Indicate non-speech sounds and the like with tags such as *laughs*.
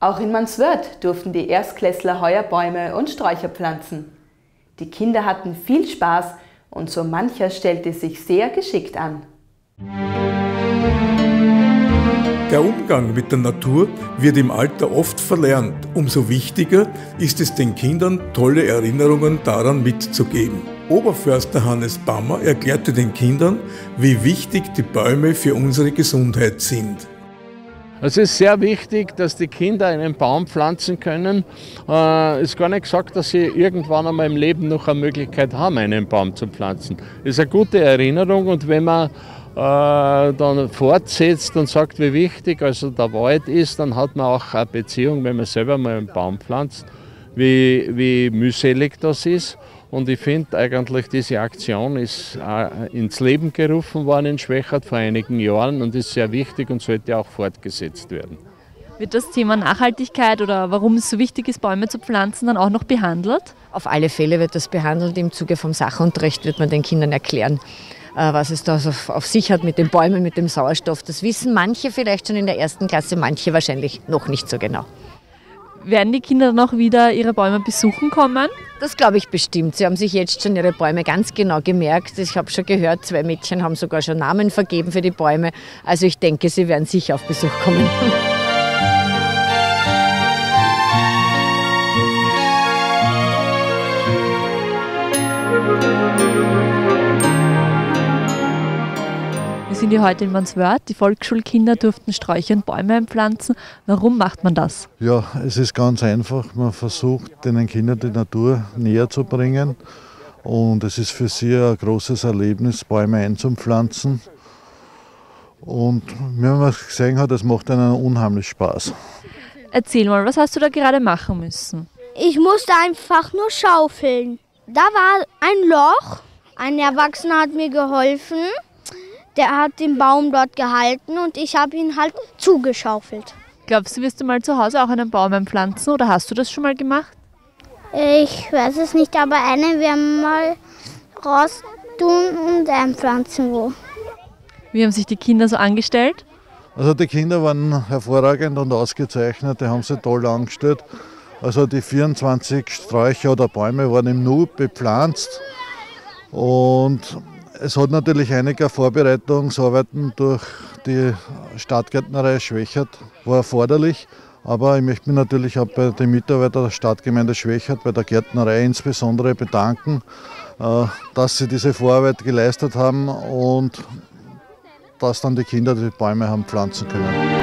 Auch in Manswörth durften die Erstklässler heuer Bäume und Sträucher pflanzen. Die Kinder hatten viel Spaß und so mancher stellte sich sehr geschickt an. Der Umgang mit der Natur wird im Alter oft verlernt. Umso wichtiger ist es den Kindern, tolle Erinnerungen daran mitzugeben. Oberförster Hannes Bammer erklärte den Kindern, wie wichtig die Bäume für unsere Gesundheit sind. Es ist sehr wichtig, dass die Kinder einen Baum pflanzen können. Äh, ist gar nicht gesagt, dass sie irgendwann einmal im Leben noch eine Möglichkeit haben, einen Baum zu pflanzen. Ist eine gute Erinnerung und wenn man äh, dann fortsetzt und sagt, wie wichtig also der Wald ist, dann hat man auch eine Beziehung, wenn man selber mal einen Baum pflanzt, wie, wie mühselig das ist. Und ich finde eigentlich, diese Aktion ist äh, ins Leben gerufen worden in Schwächert vor einigen Jahren und ist sehr wichtig und sollte auch fortgesetzt werden. Wird das Thema Nachhaltigkeit oder warum es so wichtig ist, Bäume zu pflanzen, dann auch noch behandelt? Auf alle Fälle wird das behandelt. Im Zuge vom Sachunterricht wird man den Kindern erklären, äh, was es da auf sich hat mit den Bäumen, mit dem Sauerstoff. Das wissen manche vielleicht schon in der ersten Klasse, manche wahrscheinlich noch nicht so genau. Werden die Kinder auch wieder ihre Bäume besuchen kommen? Das glaube ich bestimmt. Sie haben sich jetzt schon ihre Bäume ganz genau gemerkt. Ich habe schon gehört, zwei Mädchen haben sogar schon Namen vergeben für die Bäume. Also ich denke, sie werden sicher auf Besuch kommen. *laughs* sind ja heute in Manswörth. Die Volksschulkinder durften Sträucher und Bäume einpflanzen. Warum macht man das? Ja, es ist ganz einfach. Man versucht, den Kindern die Natur näher zu bringen. Und es ist für sie ein großes Erlebnis, Bäume einzupflanzen. Und wie man gesehen hat, es macht ihnen unheimlich Spaß. Erzähl mal, was hast du da gerade machen müssen? Ich musste einfach nur schaufeln. Da war ein Loch. Ein Erwachsener hat mir geholfen der hat den Baum dort gehalten und ich habe ihn halt zugeschaufelt. Glaubst du, wirst du mal zu Hause auch einen Baum einpflanzen oder hast du das schon mal gemacht? Ich weiß es nicht, aber einen werden wir mal raus tun und einpflanzen wo. Wie haben sich die Kinder so angestellt? Also die Kinder waren hervorragend und ausgezeichnet, die haben sie toll angestellt. Also die 24 Sträucher oder Bäume waren im Nu bepflanzt und es hat natürlich einige Vorbereitungsarbeiten durch die Stadtgärtnerei Schwächert war erforderlich. Aber ich möchte mich natürlich auch bei den Mitarbeitern der Stadtgemeinde Schwächert, bei der Gärtnerei insbesondere bedanken, äh, dass sie diese Vorarbeit geleistet haben und dass dann die Kinder die Bäume haben pflanzen können.